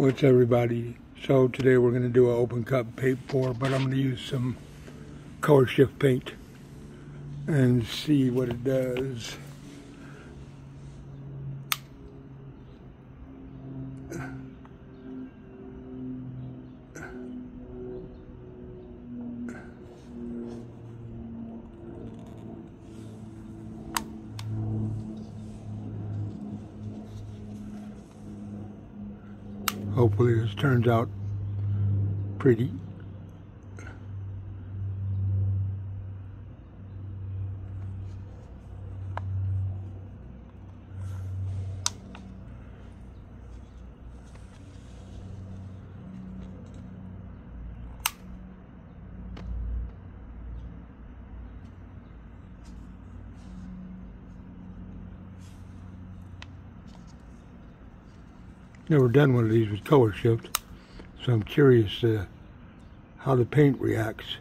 What's everybody? So today we're going to do an open cup paint pour, but I'm going to use some color shift paint and see what it does. Hopefully this turns out pretty. Never done one of these with color shift, so I'm curious uh, how the paint reacts.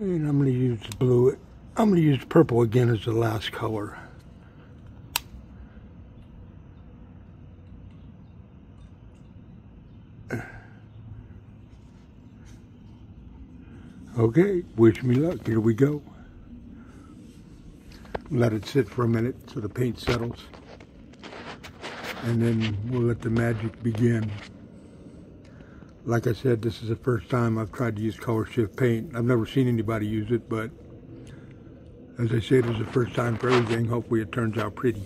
And I'm going to use blue. I'm going to use purple again as the last color. Okay, wish me luck. Here we go let it sit for a minute so the paint settles and then we'll let the magic begin. Like I said, this is the first time I've tried to use color shift paint. I've never seen anybody use it, but as I said, it's the first time for everything. Hopefully it turns out pretty.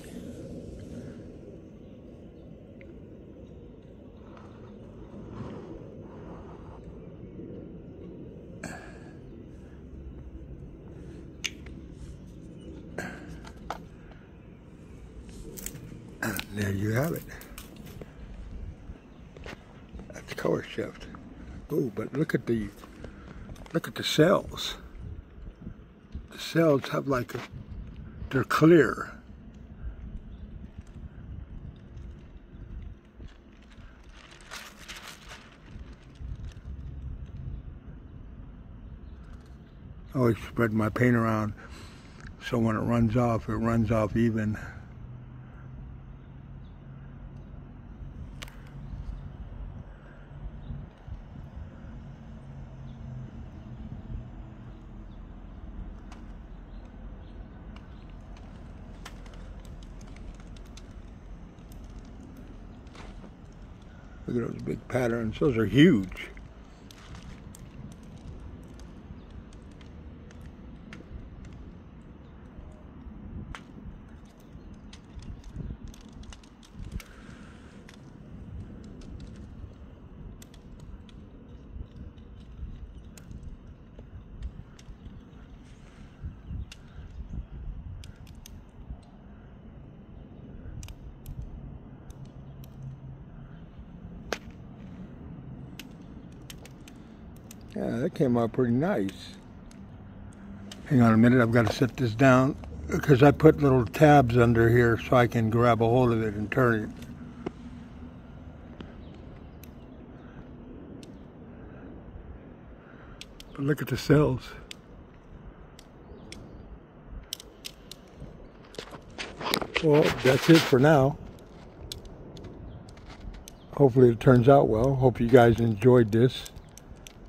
there you have it. That's color shift. Oh, but look at the look at the cells. The cells have like a, they're clear. I always spread my paint around so when it runs off, it runs off even. Look at those big patterns. Those are huge. Yeah, that came out pretty nice. Hang on a minute, I've got to set this down because I put little tabs under here so I can grab a hold of it and turn it. But look at the cells. Well, that's it for now. Hopefully it turns out well. Hope you guys enjoyed this